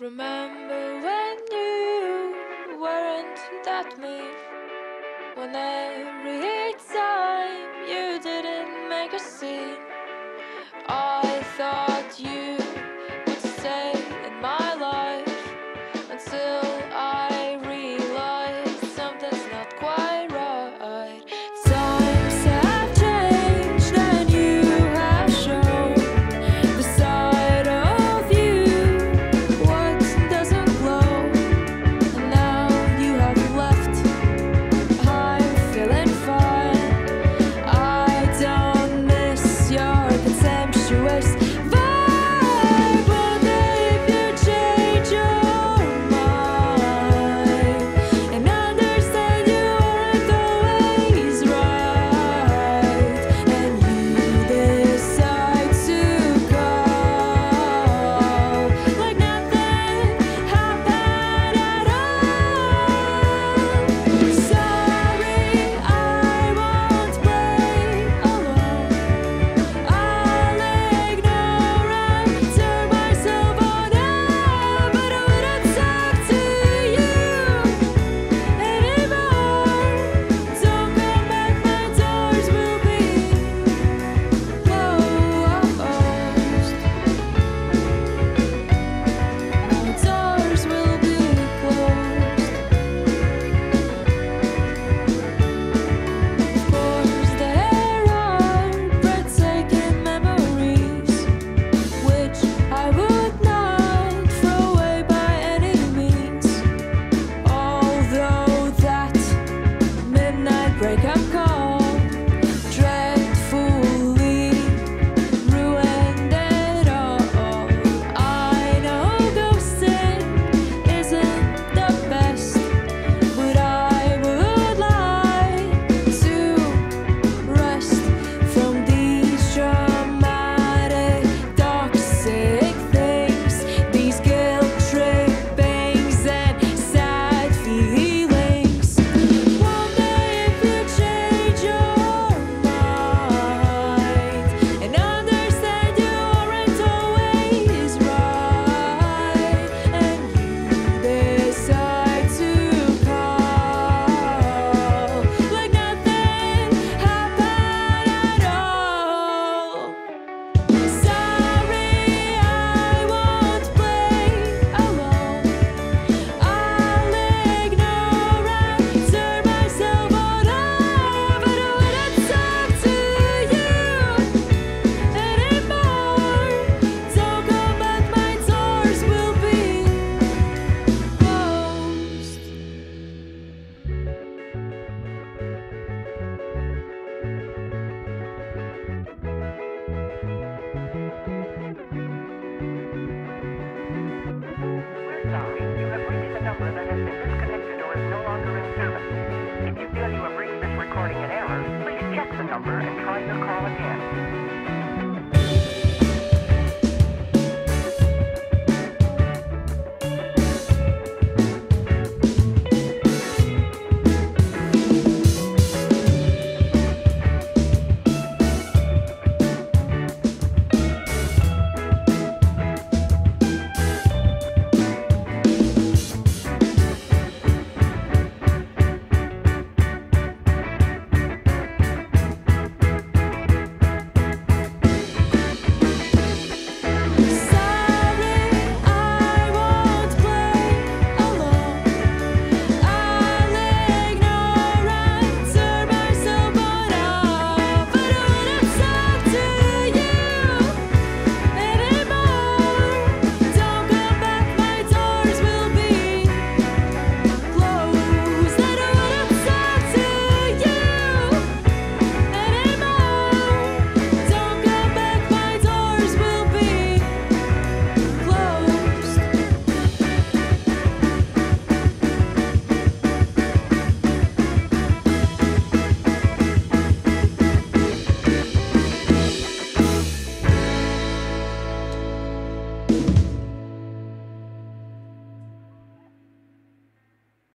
Remember when you weren't that mean? When every time you didn't make a scene.